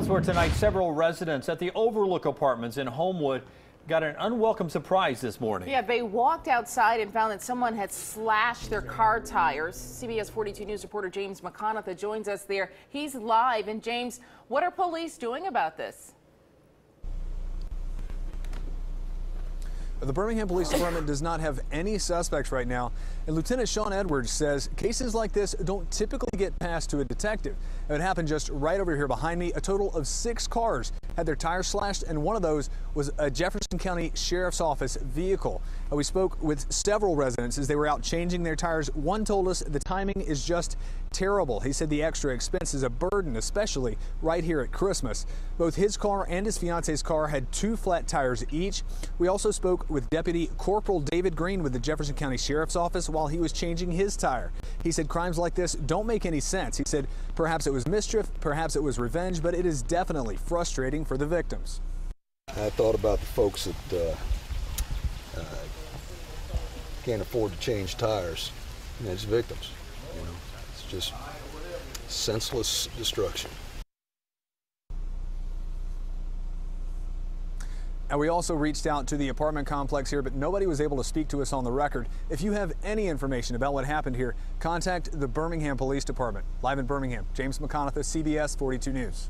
Elsewhere tonight, several residents at the Overlook Apartments in Homewood got an unwelcome surprise this morning. Yeah, they walked outside and found that someone had slashed their car tires. CBS 42 News reporter James McConaughey joins us there. He's live. And James, what are police doing about this? The Birmingham Police Department does not have any suspects right now, and Lieutenant Sean Edwards says cases like this don't typically get passed to a detective. It happened just right over here behind me. A total of six cars had their tires slashed, and one of those was a Jefferson County Sheriff's Office vehicle. Uh, we spoke with several residents as they were out changing their tires. One told us the timing is just terrible. He said the extra expense is a burden, especially right here at Christmas. Both his car and his fiance's car had two flat tires each. We also spoke with Deputy Corporal David Green with the Jefferson County Sheriff's Office while he was changing his tire. He said crimes like this don't make any sense. He said perhaps it was mischief, perhaps it was revenge, but it is definitely frustrating for the victims. I thought about the folks that uh, uh, can't afford to change tires It's victims. You know, it's just senseless destruction. And we also reached out to the apartment complex here, but nobody was able to speak to us on the record. If you have any information about what happened here, contact the Birmingham Police Department. Live in Birmingham, James McConaughey, CBS 42 News.